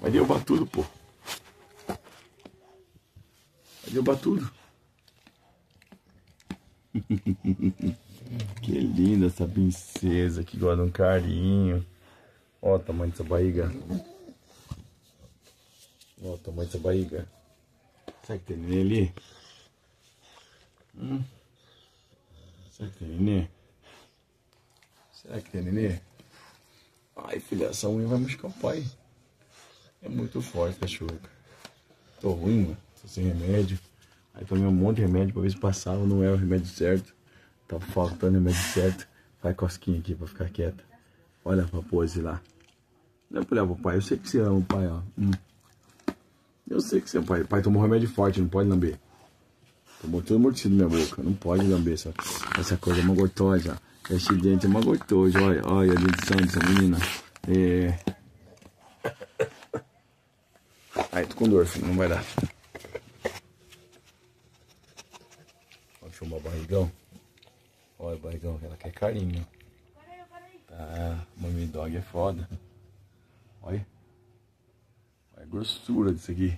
Vai derrubar tudo, pô. Vai derrubar tudo. que linda essa princesa que gosta de um carinho. Ó o tamanho dessa barriga. Ó o tamanho dessa barriga. Será que tem neném ali? Hum? Será que tem neném? Será que tem neném? Ai, filha, essa unha vai machucar o pai. É muito forte, cachorro. Tô ruim, mano. Tô sem remédio. Aí tomei um monte de remédio pra ver se passava. Não era o remédio certo. Tava faltando o remédio certo. Faz cosquinha aqui pra ficar quieta. Olha pra pose lá. Olha pra olhar pro pai. Eu sei que você ama o pai, ó. Hum. Eu sei que você o pai. O pai tomou remédio forte, não pode lamber. Tomou tudo mortido na minha boca. Não pode lamber essa, essa coisa uma gostosa. Esse dente é uma gostosa. Olha, olha a dentição dessa menina. É. Aí, tô com dor, filho. Não vai dar. Olha, filmar o barrigão. Olha o barrigão, ela quer carinho. Tá, mami dog é foda. Olha. Olha a grossura disso aqui.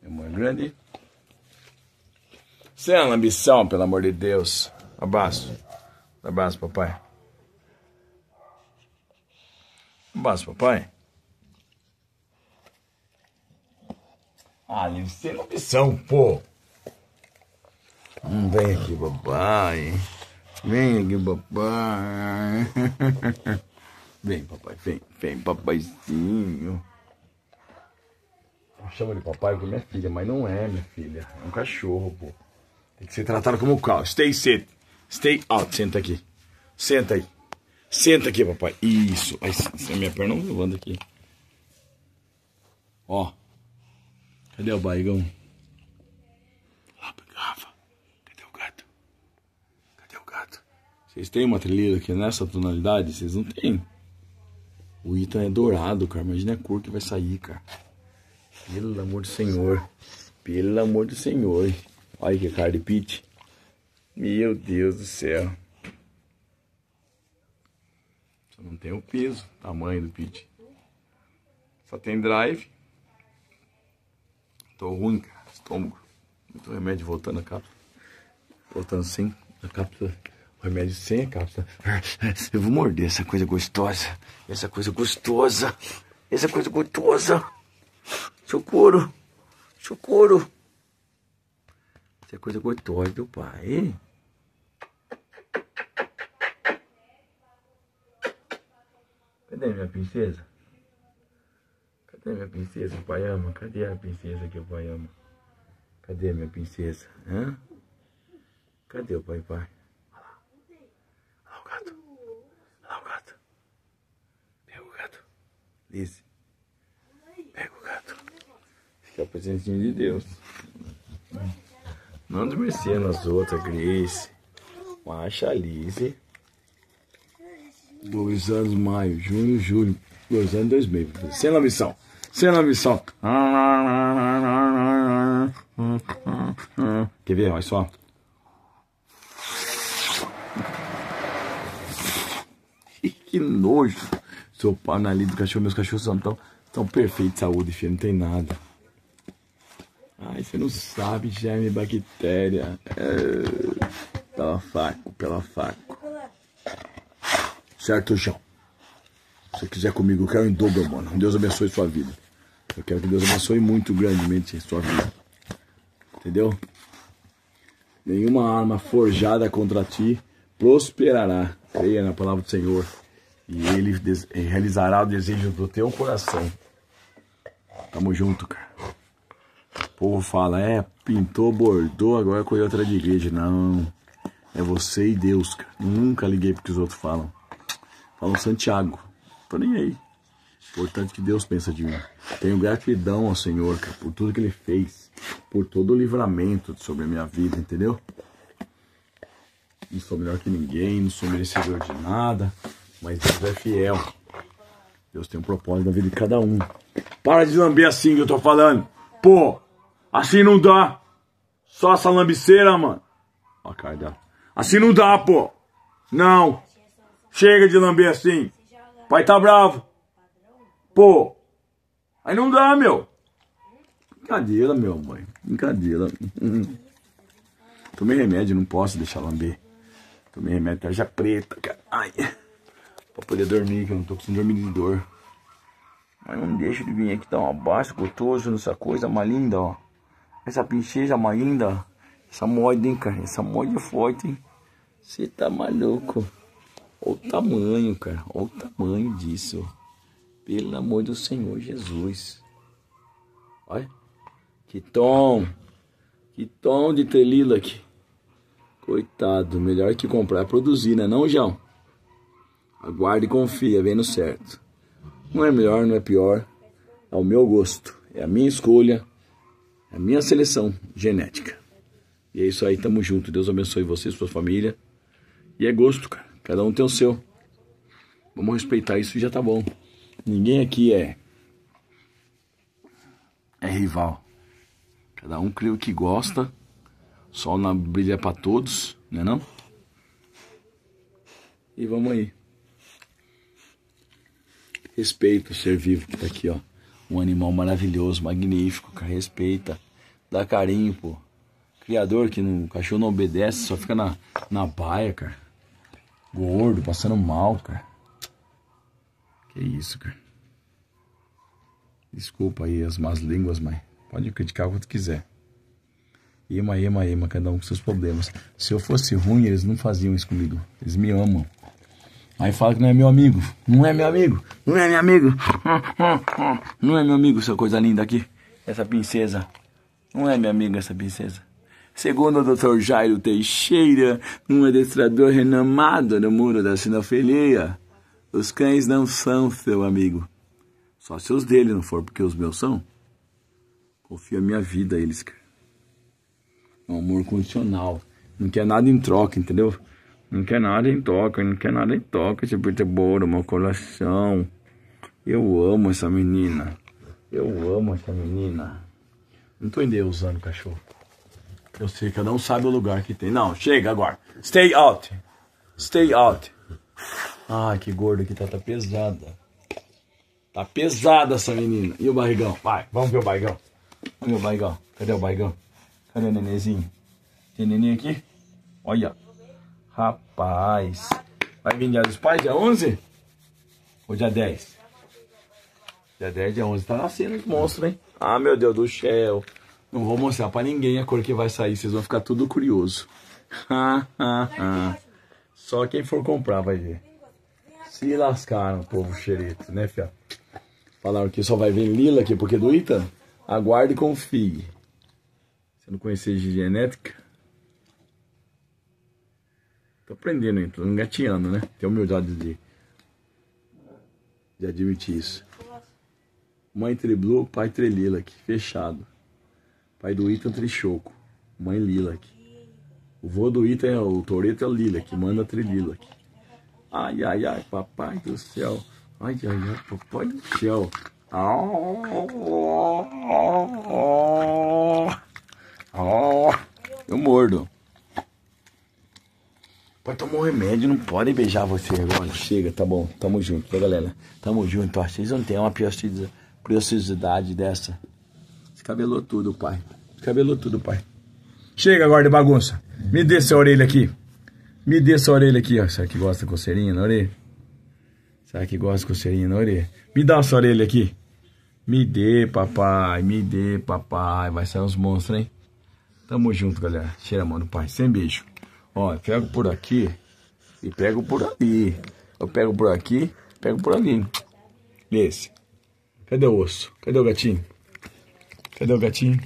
É mãe grande. Sem é ambição, pelo amor de Deus. Abraço. Abraço, papai. Abraço, papai. Ah, deve ser ambição, pô. Hum, vem aqui, papai. Vem aqui, papai. Vem, papai, vem, vem, papaizinho. Chama de papai porque é minha filha, mas não é minha filha. É um cachorro, pô. Tem que ser tratado como cal. Stay sit. Stay out. Senta aqui. Senta aí. Senta aqui, papai. Isso. Ai, minha perna não levando aqui. Ó. Cadê o barrigão? Lá, garrafa. Cadê o gato? Cadê o gato? Vocês têm uma trilheira aqui nessa tonalidade? Vocês não têm. O Ita é dourado, cara. Imagina a cor que vai sair, cara. Pelo amor do Senhor. Pelo amor do Senhor. Olha que cara de pit. Meu Deus do céu. Só não tem o peso, tamanho do pit. Só tem drive. Tô ruim, cara. Estômago. Muito remédio voltando a cápsula. Voltando sem a cápsula. O remédio sem a cápsula. Eu vou morder essa coisa gostosa. Essa coisa gostosa. Essa coisa gostosa. Socorro. Socorro. Essa coisa gostosa do pai. Cadê minha princesa? Cadê minha princesa? O pai ama? Cadê a princesa que o pai ama? Cadê minha princesa? Hã? Cadê o pai pai? Olha lá. Olha lá o gato. Olha lá o gato. Pega o gato. Liz. Pega o gato. O presentinho de Deus. Não desmerecendo as outras, Grace. Macha, Lise. Dois anos, maio, junho, julho. Dois anos, dois meses. Sem na missão. Sem na missão. Quer ver? Olha só. que nojo. Pau na do cachorro. Meus cachorros são tão, tão perfeitos de saúde, filho. Não tem nada. Ai, você não sabe, germe, bactéria. É, pela faco, pela faco. Certo, João? Se você quiser comigo, eu quero em dobro, mano. Deus abençoe sua vida. Eu quero que Deus abençoe muito grandemente sua vida. Entendeu? Nenhuma arma forjada contra ti prosperará. Creia na palavra do Senhor. E Ele realizará o desejo do teu coração. Tamo junto, cara. O povo fala, é, pintou, bordou, agora colheu outra de igreja. Não, é você e Deus, cara. Nunca liguei porque os outros falam. Falam Santiago. Tô nem aí. Importante que Deus pensa de mim. Tenho gratidão ao Senhor, cara, por tudo que Ele fez. Por todo o livramento sobre a minha vida, entendeu? Não sou melhor que ninguém, não sou merecedor de nada. Mas Deus é fiel. Deus tem um propósito na vida de cada um. Para de lamber assim que eu tô falando. Pô, assim não dá. Só essa lambiceira, mano. Ó a cara dela. Assim não dá, pô. Não. Chega de lamber assim. Pai tá bravo. Pô. Aí não dá, meu. Brincadeira, meu mãe. Brincadeira. Tomei remédio, não posso deixar lamber. Tomei remédio tarja preta, cara. Ai. Pra poder dormir, que eu não tô conseguindo dormir de dor. Mas não deixa de vir aqui dar um abaixo gostoso nessa coisa mais linda, ó. Essa pincheja mais linda. Essa moeda, hein, cara. Essa moeda é forte, hein. Você tá maluco. Olha o tamanho, cara. Olha o tamanho disso. Pelo amor do Senhor Jesus. Olha. Que tom. Que tom de telila aqui. Coitado. Melhor que comprar é produzir, né não, João? Aguarde e confia, vem no certo. Não é melhor, não é pior. É o meu gosto. É a minha escolha. É a minha seleção genética. E é isso aí, tamo junto. Deus abençoe você e sua família. E é gosto, cara. Cada um tem o seu. Vamos respeitar isso e já tá bom. Ninguém aqui é é rival. Cada um crê o que gosta. Sol na brilha para todos, né não? E vamos aí. Respeita o ser vivo que tá aqui, ó. Um animal maravilhoso, magnífico, cara. Respeita. Dá carinho, pô. Criador que no cachorro não obedece, só fica na, na baia, cara. Gordo, passando mal, cara. Que isso, cara. Desculpa aí as más línguas, mãe. Pode criticar quanto quiser. Ema, ema, ema, cada um com seus problemas. Se eu fosse ruim, eles não faziam isso comigo. Eles me amam. Aí fala que não é meu amigo. Não é meu amigo. Não é meu amigo. Não é meu amigo, essa coisa linda aqui. Essa princesa. Não é minha amiga essa princesa. Segundo o Dr. Jairo Teixeira, um adestrador renomado no muro da sinofilia, os cães não são seu amigo. Só se os dele não for, porque os meus são. Confio a minha vida a eles, cara. É um amor condicional. Não quer nada em troca, entendeu? Não quer nada em troca, não quer nada em troca, esse bolo, meu coração. Eu amo essa menina. Eu amo essa menina. Não tô endeusando o cachorro. Eu sei, cada um sabe o lugar que tem. Não, chega agora. Stay out. Stay out. Ai, que gordo que tá, tá pesada. Tá pesada essa menina. E o barrigão? Vai, vamos ver o barrigão. Vamos o barrigão. Cadê o barrigão? Cadê o nenenzinho? Tem neném aqui? Olha. Rapaz. Vai vir dia dos pais, dia 11? Ou dia 10? Dia 10, dia 11. Tá nascendo os monstros, hein? Ah, meu Deus do céu. Não vou mostrar pra ninguém a cor que vai sair. Vocês vão ficar tudo curioso. Só quem for comprar vai ver. Se lascaram, povo xerito, né, fia? Falaram que só vai vir lila aqui, porque do Ita, aguarde e confie. Você não conhecer de genética? Tô aprendendo, tô engateando, né? Tem humildade de, de admitir isso. Mãe Triblu, pai Trelila aqui, fechado. Pai do Ita Trichoco. Mãe Lila aqui. O vô do Ita é o Toreto é o Lila, que manda Trilila aqui. Ai, ai, ai, papai do céu. Ai, ai, ai, papai do céu. Oh, oh, eu mordo. Pode tomar um remédio, não pode beijar você agora. Chega, tá bom. Tamo junto, tá, galera? Tamo junto. Vocês não tem uma preciosidade dessa. Descabelou tudo, pai. Descabelou tudo, pai. Chega agora de bagunça. Me dê essa orelha aqui. Me dê essa orelha aqui, ó. Será que gosta de coceirinha na orelha? Será que gosta de coceirinha na orelha? Me dá essa orelha aqui. Me dê, papai. Me dê, papai. Vai sair uns monstros, hein? Tamo junto, galera. Cheira do pai. Sem beijo. Ó, eu pego por aqui e pego por ali. Eu pego por aqui, pego por ali. Esse. Cadê o osso? Cadê o gatinho? Cadê o gatinho?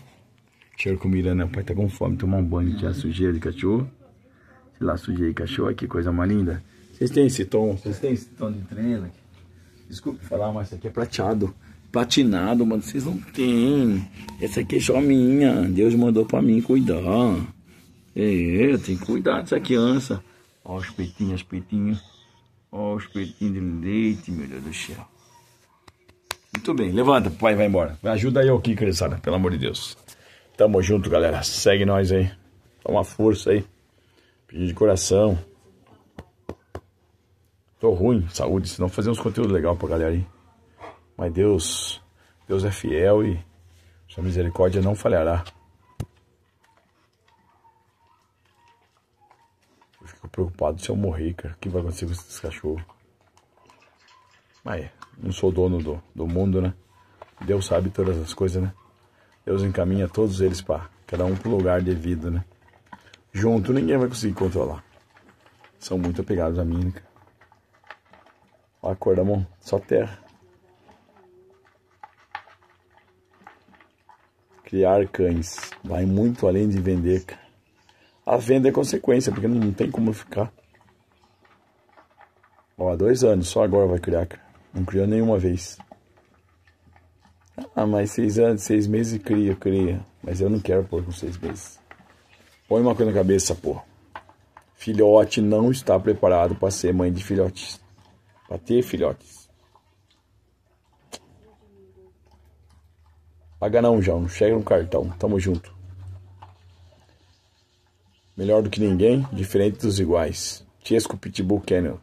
Cheiro comida, né? O pai tá com fome. Tomar um banho, tirar sujeira de cachorro. Sei lá, sujei cachorro. Que coisa mais linda. Vocês têm esse tom? Vocês têm esse tom de treino aqui? Desculpe falar, mas isso aqui é prateado. Platinado, mano. Vocês não têm. Essa aqui é só minha. Deus mandou pra mim cuidar. É, tem que cuidar dessa criança. Ó os peitinhos, os peitinhos. Ó os peitinhos de leite, meu Deus do céu. Muito bem, levanta, pai vai embora. Ajuda eu aqui, criançada, pelo amor de Deus. Tamo junto, galera. Segue nós aí. Dá uma força aí. Pedir de coração. Tô ruim, saúde, senão fazer uns conteúdos legais pra galera aí. Mas Deus, Deus é fiel e sua misericórdia não falhará. Eu fico preocupado se eu morrer, cara. O que vai acontecer com esses cachorros? Mas não sou dono do, do mundo, né? Deus sabe todas as coisas, né? Deus encaminha todos eles para cada um pro lugar devido, né? Junto ninguém vai conseguir controlar. São muito apegados a mim, né? Olha a cor da mão, só terra. Criar cães vai muito além de vender. A venda é consequência, porque não tem como ficar. Ó, há dois anos, só agora vai criar. Não criou nenhuma vez. Ah, mas seis anos, seis meses cria, cria. Mas eu não quero pôr com seis meses. Põe uma coisa na cabeça, pô. Filhote não está preparado para ser mãe de filhotes. Para ter filhotes. Paga não, João. Chega no cartão. Tamo junto. Melhor do que ninguém, diferente dos iguais. Chesco Pitbull Kennel.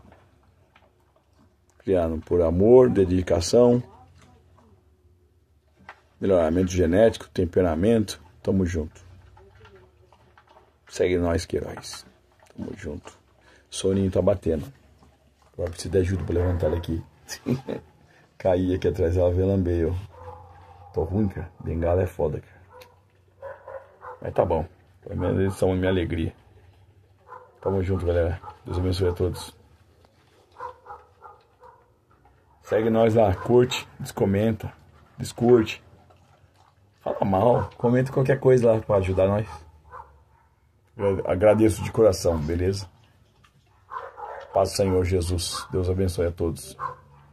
Criado por amor, dedicação melhoramento genético, temperamento. Tamo junto. Segue nós, Queiroz. Tamo junto. Soninho tá batendo. Agora preciso de ajuda pra levantar ele aqui. Caí aqui atrás, ela veio lamber, Tô ruim, cara. Bengala é foda, cara. Mas tá bom. Pelo menos eles são a minha alegria. Tamo junto, galera. Deus abençoe a todos. Segue nós lá, curte, descomenta, descurte. Fala mal, comenta qualquer coisa lá para ajudar nós. agradeço de coração, beleza? Paz Senhor Jesus. Deus abençoe a todos.